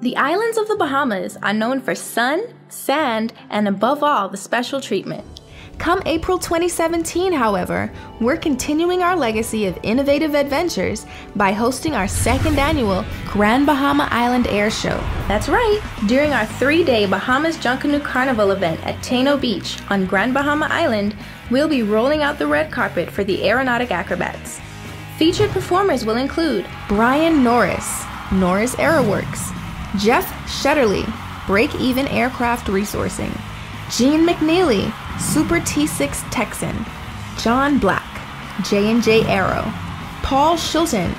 The islands of the Bahamas are known for sun, sand, and above all, the special treatment. Come April 2017, however, we're continuing our legacy of innovative adventures by hosting our second annual Grand Bahama Island Air Show. That's right, during our three day Bahamas Junkanoo Carnival event at Taino Beach on Grand Bahama Island, we'll be rolling out the red carpet for the aeronautic acrobats. Featured performers will include Brian Norris, Norris Aeroworks, Jeff Shetterly, Break Even Aircraft Resourcing, Gene McNeely, Super T6 Texan, John Black, J&J Arrow, Paul Shilton,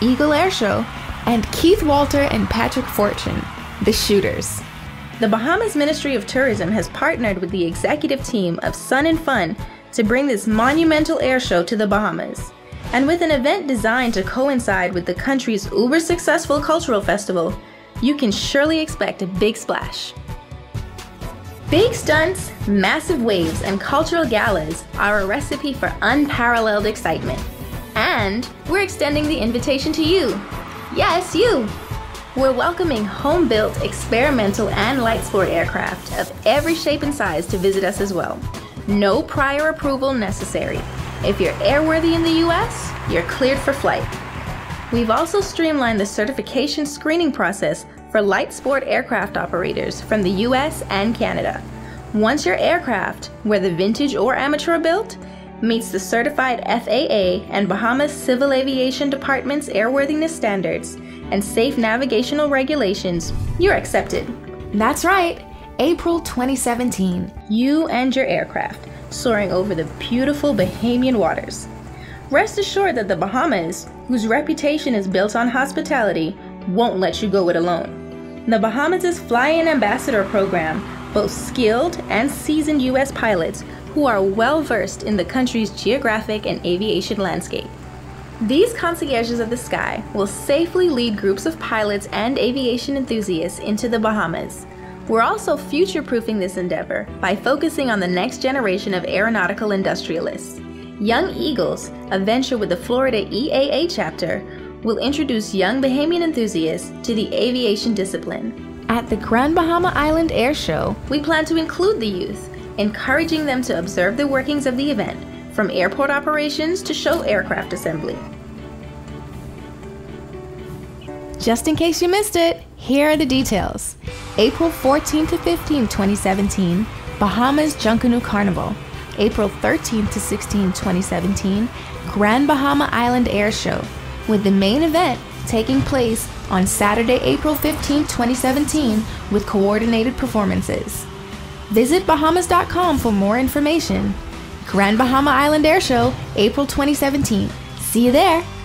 Eagle Air Show, and Keith Walter and Patrick Fortune, the Shooters. The Bahamas Ministry of Tourism has partnered with the executive team of Sun and Fun to bring this monumental air show to the Bahamas. And with an event designed to coincide with the country's uber successful cultural festival, you can surely expect a big splash. Big stunts, massive waves, and cultural galas are a recipe for unparalleled excitement. And we're extending the invitation to you. Yes, you! We're welcoming home built, experimental, and light sport aircraft of every shape and size to visit us as well. No prior approval necessary. If you're airworthy in the US, you're cleared for flight. We've also streamlined the certification screening process for light sport aircraft operators from the US and Canada. Once your aircraft, whether vintage or amateur built, meets the certified FAA and Bahamas Civil Aviation Department's airworthiness standards and safe navigational regulations, you're accepted. That's right, April 2017. You and your aircraft soaring over the beautiful Bahamian waters. Rest assured that the Bahamas, whose reputation is built on hospitality, won't let you go it alone. The Bahamas' Fly-In Ambassador program boasts skilled and seasoned U.S. pilots who are well versed in the country's geographic and aviation landscape. These concierges of the sky will safely lead groups of pilots and aviation enthusiasts into the Bahamas. We're also future proofing this endeavor by focusing on the next generation of aeronautical industrialists. Young Eagles, a venture with the Florida EAA chapter, will introduce young Bahamian enthusiasts to the aviation discipline. At the Grand Bahama Island Air Show, we plan to include the youth, encouraging them to observe the workings of the event, from airport operations to show aircraft assembly. Just in case you missed it, here are the details. April 14 to 15, 2017, Bahamas Junkanoo Carnival. April 13 to 16, 2017, Grand Bahama Island Air Show with the main event taking place on Saturday, April 15, 2017, with coordinated performances. Visit Bahamas.com for more information. Grand Bahama Island Air Show, April 2017. See you there!